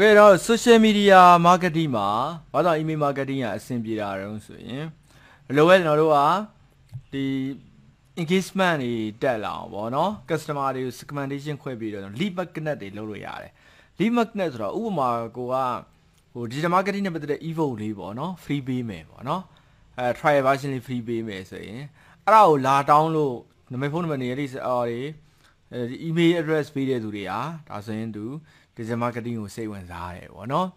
Okay တော့ social media marketing မှာဘာသာ email marketing ကအဆင်ပြေတာတုံးဆိုရင်ဘယ်လိုပဲကျွန်တော်တို့ကဒီ engagement တွေတက်လာအောင်ပေါ့နော် customer တွေကို segmentation ခွဲပြီးတော့ lead magnet တွေလုပ်လို့ရတယ် lead magnet ဆိုတော့ဥပမာကိုကဟို digital marketing နဲ့ပတ်သက်တဲ့ evoke လေးပေါ့နော် free ပေးမယ်ပေါ့နော်အဲ trial version လေး free ပေးမယ်ဆိုရင်အဲ့ဒါကိုလာတောင်းလို့နံပါတ်ဖုန်းနံပါတ်နေရာလေးအော်တွေအဲဒီ email address ပေးတဲ့သူတွေဟာဒါဆိုရင်သူ digital marketing ကိုစိတ်ဝင်စားရတယ်ပေါ့နော်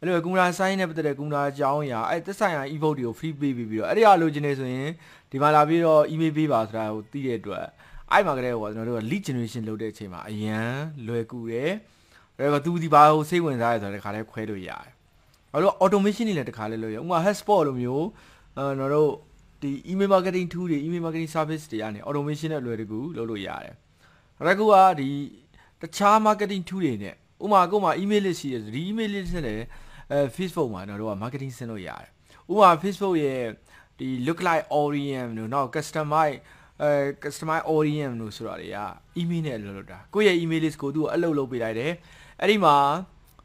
အဲ့လိုကွန်ပျူတာဆိုင်းနဲ့ပတ်သက်တဲ့ကွန်ပျူတာအကြောင်းအရာအဲ့သက်ဆိုင်ရာ e-book တွေကို free ပေးပြီးပြီးတော့အဲ့ဒီအလိုချင်နေဆိုရင်ဒီမှာလာပြီးတော့ email ပေးပါဆိုတာကိုသိတဲ့အတွက်အဲ့မှာကလေးကကျွန်တော်တို့က lead generation လုပ်တဲ့အချိန်မှာအရန်လွယ်ကူတယ်အဲ့တော့သူဒီဘာကိုစိတ်ဝင်စားရဆိုတော့ဒီခါလဲခွဲလို့ရတယ်ဘာလို့ automation တွေလည်းတခါလဲလုပ်ရဥပမာ hotspot လိုမျိုးအဲကျွန်တော်တို့ ဒီ email marketing tool တွေ email marketing service တွေကနေ automation နဲ့လွယ်တကူလုပ်လို့ရတယ်။ရက်ကူကဒီတခြား marketing tool တွေနဲ့ဥမာကိုမှ email list ရှိတယ်ဒီ email list နဲ့လည်းအဲ Facebook မှာကျွန်တော်တို့က marketing ဆင်းလို့ရတယ်။ဥပမာ Facebook ရဲ့ဒီ look like audience တို့နောက် customize အဲ customize audience တို့ဆိုတာတွေက email နဲ့လုပ်လို့တာကိုယ့်ရဲ့ email list ကိုသူ့ကိုအလုပ်လုပ်ပေးလိုက်တယ်။အဲ့ဒီမှာ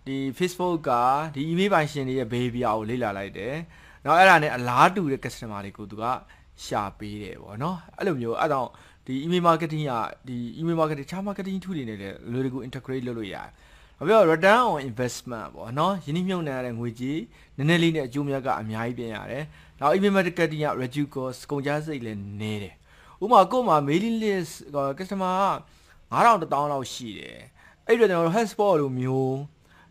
ဒီ Facebook ကဒီ email ပိုင်ရှင်တွေရဲ့ behavior ကိုလေ့လာလိုက်တယ်။ နောက်အဲ့ဒါနဲ့အလားတူတဲ့ customer တွေကိုသူကရှာပေးတယ်ပေါ့နော်အဲ့လိုမျိုးအဲ့တော့ဒီ email marketing ကဒီ email marketing ခြား marketing tool တွေနဲ့လည်းလွယ်ကူ integrate လုပ်လို့ရတယ်ဘာပြော return on investment ပေါ့နော်ယင်းနှမြုပ်နှံရတဲ့ငွေကြေးနည်းနည်းလေးနဲ့အကျိုးမြတ်ကအများကြီးပြင်ရတယ်နောက် email marketing က reduce cost ကုန်ကျစရိတ်လည်းနည်းတယ်ဥပမာကို့မှာ mailing list customer က9000 1000လောက်ရှိတယ်အဲ့ဒီတော့ကျွန်တော်တို့ hotspot လိုမျိုး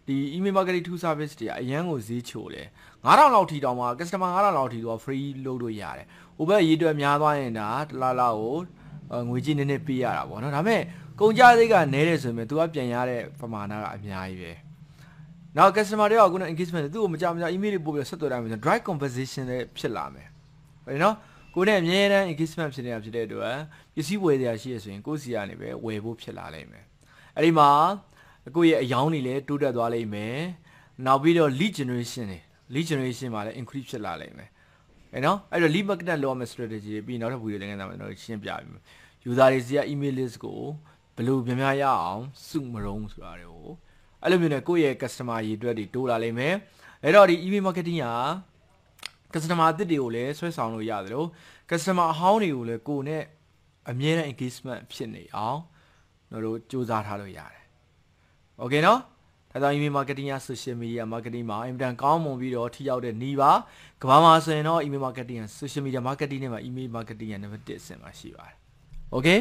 ဒီ email marketing tool service တွေကအရန်ကိုဈေးချိုတယ်9000လောက်ထိတောင်မှ customer 9000လောက်ထိတော့ free လုပ်လို့ရတယ်ဟိုဘက်ရေးတွက်များသွားရင်ဒါတလားလားကိုငွေကြေးနည်းနည်းပေးရတာပေါ့နော်ဒါပေမဲ့ကုန်ကြစိတ်ကနည်းတယ်ဆိုရင် तू ကပြန်ရတဲ့ပမာဏကအများကြီးပဲနောက် customer တွေကခုန engagement သူ့ကိုမကြမကြ email တွေပို့ပြီးဆက်သွယ်တိုင်းမှာ drive conversation လည်းဖြစ်လာမယ်ဟုတ်နော်ကိုနဲ့အမြဲတမ်း engagement ဖြစ်နေတာဖြစ်တဲ့အတွက်ပစ္စည်းဝယ်စရာရှိရဆိုရင်ကိုယ့်စီကနေပဲဝယ်ဖို့ဖြစ်လာလိမ့်မယ်အဲ့ဒီမှာ ကိုယ့်ရဲ့အယောင်းတွေလည်းတိုးတက်သွားလိမ့်မယ်နောက်ပြီးတော့ lead generation တွေ lead generation မှာလည်း increase ဖြစ်လာလိမ့်မယ်အဲနော်အဲ့တော့ lead magnet လောက်ရမယ့် strategy တွေပြီးနောက်ထပ်ဗီဒီယိုသင်ခန်းစာမှာကျွန်တော်ရှင်းပြပြီ user တွေစီက email list ကိုဘယ်လိုများများရအောင်စုမရုံးဆိုတာတွေကိုအဲ့လိုမျိုးနဲ့ကိုယ့်ရဲ့ customer ရည်တွက်တွေတိုးလာလိမ့်မယ်အဲ့တော့ဒီ email marketing က customer အသစ်တွေကိုလည်းဆွဲဆောင်လို့ရတယ်လို့ customer အဟောင်းတွေကိုလည်းကိုယ်နဲ့အမြဲတမ်း engagement ဖြစ်နေအောင်တို့စူးစမ်းထားလို့ရတယ်။ Okay နော်ဒါကြောင့် email marketing ရ social media marketing မှာအင်တန်ကောင်းမွန်ပြီးတော့ထိရောက်တဲ့နေပါကမ္ဘာမှာဆိုရင်တော့ email marketing ရ social media marketing နဲ့မှာ email marketing ရ number 1အဆင့်မှာရှိပါတယ် okay